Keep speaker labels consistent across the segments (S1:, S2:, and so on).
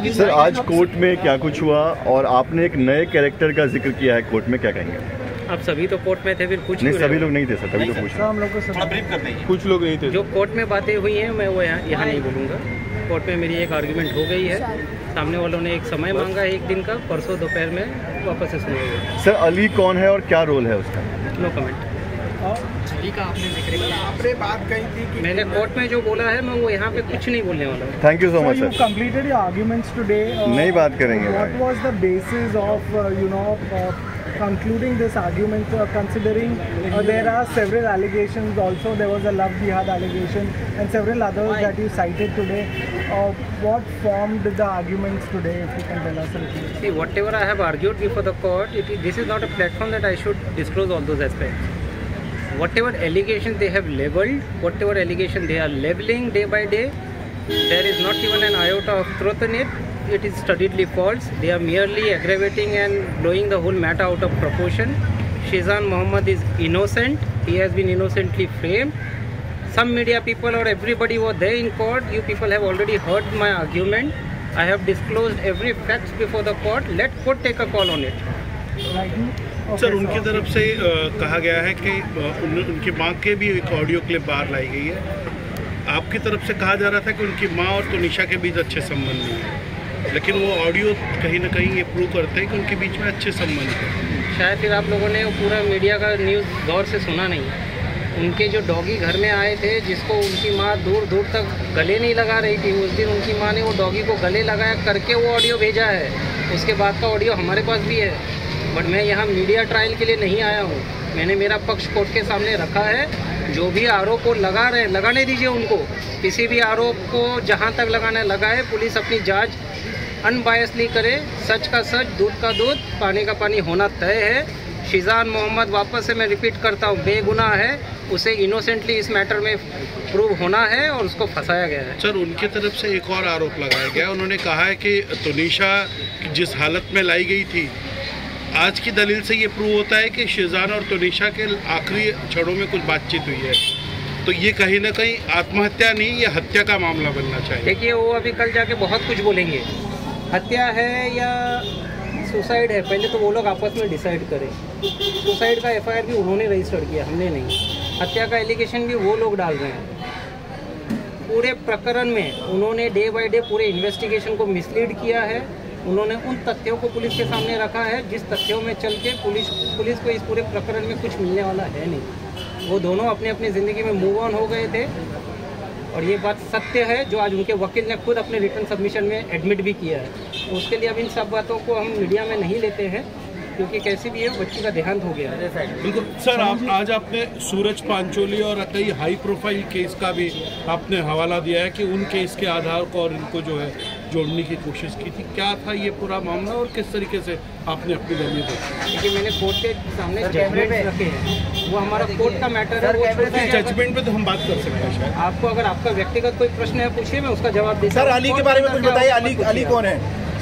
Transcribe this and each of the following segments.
S1: आगे
S2: सर आज कोर्ट में क्या कुछ हुआ और आपने एक नए कैरेक्टर का ज़िक्र किया है कोर्ट में क्या कहेंगे?
S3: अब सभी तो कोर्ट में थे फिर कुछ
S2: नहीं सभी लोग नहीं थे सर तभी तो पूछ। हूँ।
S1: ब्रीफ कर देंगे।
S4: कुछ लोग नहीं थे।
S3: जो कोर्ट में बातें हुई हैं मैं वो यहाँ यहाँ नहीं। बोलूँगा। कोर्ट में मेरी एक आर्ग्यूमेंट हो गई है। सामने वालों ने एक समय मांगा है एक दिन का परसों दोपहर में वापस से सुनेंगे
S2: सर अली कौन है और क्या रोल है उसका?
S3: नो कमेंट
S5: आपने बात कही थी कि
S3: मैंने कोर्ट में जो बोला है मैं वो यहाँ पे कुछ नहीं बोलने वाला हूँ
S2: thank you so much sir
S5: your arguments today. Uh,
S2: नहीं बात करेंगे
S5: What
S2: भाई।
S5: was the basis of uh, you know uh, concluding this argument? Uh, considering uh, there are several allegations. Also, there was a love jihad allegation and several others that you cited today. Uh, what formed the arguments today? If you can tell us a little.
S3: See, whatever I have argued before the court, it is, this is not a platform that I should disclose all those aspects. Whatever allegations they have leveled, whatever allegation they are leveling day by day, there is not even an iota of truth in it. It is studiedly false. They are merely aggravating and blowing the whole matter out of proportion. Shizan Muhammad is innocent. He has been innocently framed. Some media people or everybody were there in court. You people have already heard my argument. I have disclosed every fact before the court. Let court take a call on it.
S4: Sir उनकी तरफ़ से कहा गया है कि उन, उनकी माँ के भी एक ऑडियो क्लिप बाहर लाई गई है। आपकी तरफ़ से कहा जा रहा था कि उनकी माँ और तुनिशा के बीच अच्छे संबंध नहीं है। लेकिन वो ऑडियो कहीं ना कहीं ये प्रूव करते हैं कि उनके बीच में अच्छे संबंध हैं।
S3: शायद फिर आप लोगों ने वो पूरा मीडिया का न्यूज़ गौर से सुना नहीं उनके जो डॉगी घर में आए थे जिसको उनकी माँ दूर दूर तक गले नहीं लगा रही थी उस दिन उनकी माँ ने वो डॉगी को गले लगाया करके वो ऑडियो भेजा है। उसके बाद का ऑडियो हमारे पास भी है। बट मैं यहाँ मीडिया ट्रायल के लिए नहीं आया हूँ। मैंने मेरा पक्ष कोर्ट के सामने रखा है। जो भी आरोप वो लगा रहे लगाने दीजिए उनको। किसी भी आरोप को जहाँ तक लगाना लगाए, पुलिस अपनी जाँच अनबायसली करे। सच का सच, दूध का दूध, पानी का पानी होना तय है। शिजान मोहम्मद वापस से मैं रिपीट करता हूँ, बेगुनाह है। उसे इनोसेंटली इस मैटर में प्रूव होना है और उसको फंसाया गया है।
S4: सर, उनकी तरफ़ से एक और आरोप लगाया गया। उन्होंने कहा है कि तुनिशा जिस हालत में लाई गई थी आज की दलील से ये प्रूव होता है कि शेजान और तुनिशा के आखिरी क्षणों में कुछ बातचीत हुई है। तो ये कहीं ना कहीं आत्महत्या नहीं, ये हत्या का मामला बनना चाहिए।
S3: देखिए, वो अभी कल जाके बहुत कुछ बोलेंगे। हत्या है या सुसाइड है, पहले तो वो लोग आपस में डिसाइड करें। सुसाइड का एफआईआर भी उन्होंने रजिस्टर किया, हमने नहीं। हत्या का एलिगेशन भी वो लोग डाल रहे हैं। पूरे प्रकरण में उन्होंने डे बाय डे पूरे इन्वेस्टिगेशन को मिसलीड किया है। उन्होंने उन तथ्यों को पुलिस के सामने रखा है, जिस तथ्यों में चल के पुलिस पुलिस को इस पूरे प्रकरण में कुछ मिलने वाला है नहीं। वो दोनों अपने अपने ज़िंदगी में मूव ऑन हो गए थे। और ये बात सत्य है, जो आज उनके वकील ने खुद अपने रिटर्न सबमिशन में एडमिट भी किया है। उसके लिए अब इन सब बातों को हम मीडिया में नहीं लेते हैं। क्योंकि कैसी भी है बच्ची का देहांत हो गया
S4: बिल्कुल। सर आप आज आपने सूरज पांचोली और कई हाई प्रोफ़ाइल केस का भी आपने हवाला दिया है कि उन केस के आधार को और इनको जो है जोड़ने की कोशिश की थी। क्या था ये पूरा मामला और किस तरीके से आपने अपनी दलील देखी
S3: क्योंकि मैंने कोर्ट के सामने जजमेंट रखे हैं। वो हमारा कोर्ट का मैटर है वो
S4: जजमेंट पे तो हम बात कर सकते हैं।
S3: आपको अगर आपका व्यक्तिगत कोई प्रश्न है पूछिए मैं उसका जवाब दे
S1: सर अली के बारे में कुछ बताइए अली अली कौन है?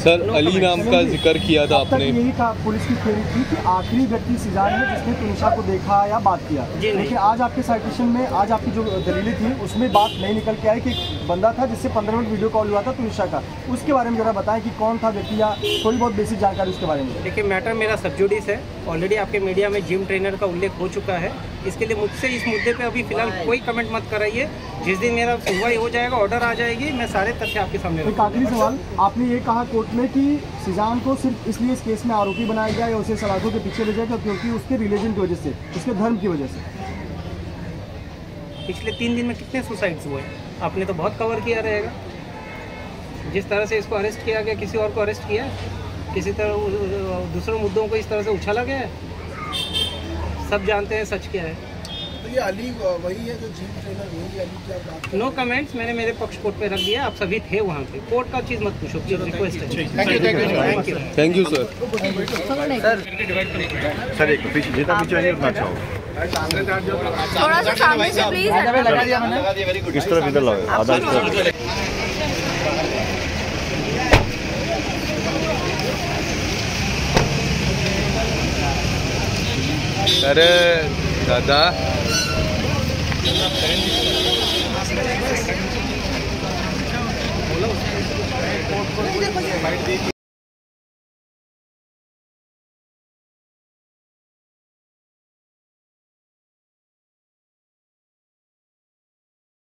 S6: सर अली नाम का ज़िक्र किया था आपने।
S5: यही था पुलिस की थ्योरी थी कि आखिरी व्यक्ति सिजान है जिसने तुनिशा को देखा या बात किया। लेकिन आज आपके साइटेशन में आज आपकी जो दलीलें थी उसमें बात नहीं निकल के आई कि एक बंदा था जिससे पंद्रह मिनट वीडियो कॉल हुआ था तुनिशा का। उसके बारे में जरा बताएँ कि कौन था व्यक्ति या थोड़ी बहुत बेसिक जानकारी उसके बारे में।
S3: देखिए मैटर मेरा सब्जुडिस है। ऑलरेडी आपके मीडिया में जिम ट्रेनर का उल्लेख हो चुका है। इसके लिए मुझसे इस मुद्दे पे अभी फ़िलहाल कोई कमेंट मत कराइए। जिस दिन मेरा सुनवाई हो जाएगा ऑर्डर आ जाएगी मैं सारे तथ्य आपके सामने
S5: एक आखिरी सवाल आपने ये कहा कोर्ट में कि सिजान को सिर्फ़ इसलिए इस केस में आरोपी बनाया गया या उसे सलाखों के पीछे ले जाएगा क्योंकि उसके रिलीजन की वजह से उसके धर्म की वजह से।
S3: पिछले तीन दिन में कितने सुसाइड्स हुए? आपने तो बहुत कवर किया रहेगा। जिस तरह से इसको अरेस्ट किया गया किसी और को अरेस्ट किया किसी तरह दूसरे मुद्दों को इस तरह से उछाला गया है? सब जानते हैं सच क्या है।
S1: तो ये अली वही है जो जिम ट्रेनर वही अली क्या बात
S3: नो कमेंट्स मैंने मेरे पक्ष कोर्ट पे रख दिया आप सभी थे वहाँ पे। कोर्ट का चीज़ मत पूछो प्लीज़ रिक्वेस्ट है।
S1: Thank you thank you
S3: thank you
S6: sir
S2: sir एक पीछे जितना पीछे नहीं उतना अच्छा होगा।
S7: थोड़ा सा सामने से प्लीज़
S1: लगा दिया मैंने।
S2: किस तरफ़ इधर लगाओ आधा इस
S6: अरे दादा।
S1: दी